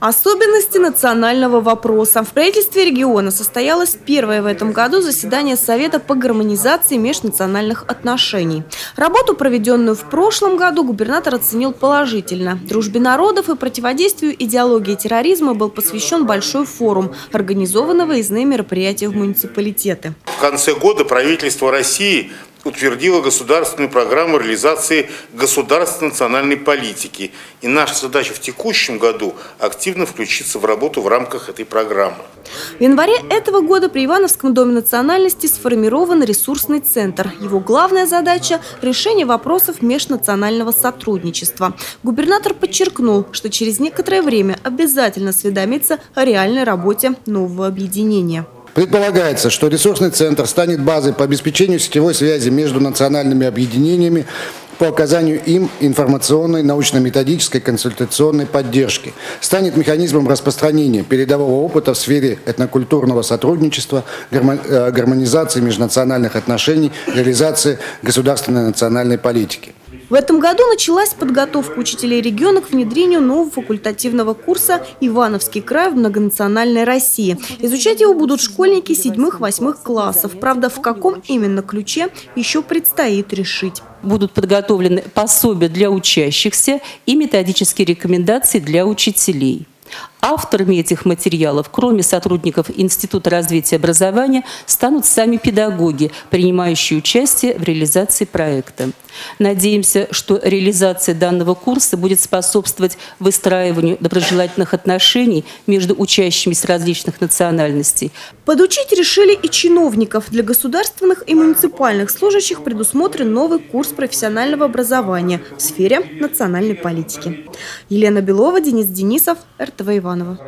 Особенности национального вопроса. В правительстве региона состоялось первое в этом году заседание Совета по гармонизации межнациональных отношений. Работу, проведенную в прошлом году, губернатор оценил положительно. Дружбе народов и противодействию идеологии терроризма был посвящен большой форум, организованный выездные мероприятия в муниципалитеты. В конце года правительство России утвердила государственную программу реализации государственной национальной политики. И наша задача в текущем году активно включиться в работу в рамках этой программы. В январе этого года при Ивановском доме национальности сформирован ресурсный центр. Его главная задача – решение вопросов межнационального сотрудничества. Губернатор подчеркнул, что через некоторое время обязательно осведомится о реальной работе нового объединения. Предполагается, что ресурсный центр станет базой по обеспечению сетевой связи между национальными объединениями по оказанию им информационной, научно-методической, консультационной поддержки, станет механизмом распространения передового опыта в сфере этнокультурного сотрудничества, э, гармонизации межнациональных отношений, реализации государственной национальной политики. В этом году началась подготовка учителей региона к внедрению нового факультативного курса «Ивановский край в многонациональной России». Изучать его будут школьники седьмых-восьмых классов. Правда, в каком именно ключе еще предстоит решить. Будут подготовлены пособия для учащихся и методические рекомендации для учителей. Авторами этих материалов, кроме сотрудников Института развития образования, станут сами педагоги, принимающие участие в реализации проекта. Надеемся, что реализация данного курса будет способствовать выстраиванию доброжелательных отношений между учащимися различных национальностей. Подучить решили и чиновников. Для государственных и муниципальных служащих предусмотрен новый курс профессионального образования в сфере национальной политики. Елена Белова, Денис Денисов, РТВ Иваново.